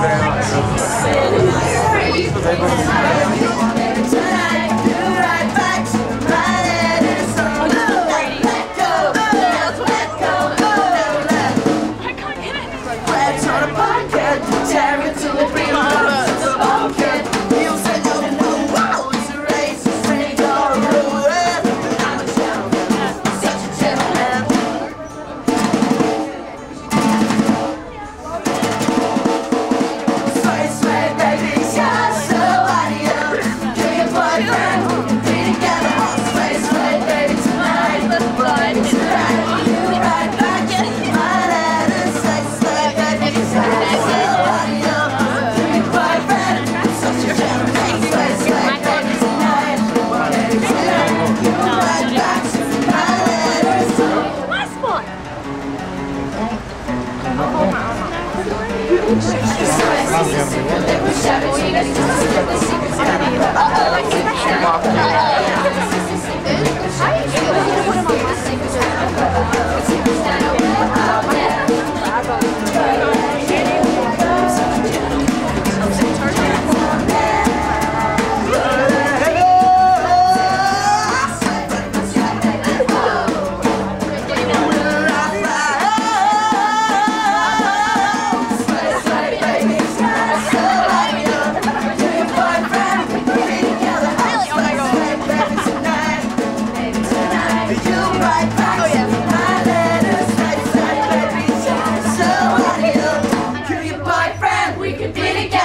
very much. Thank you. Can be together.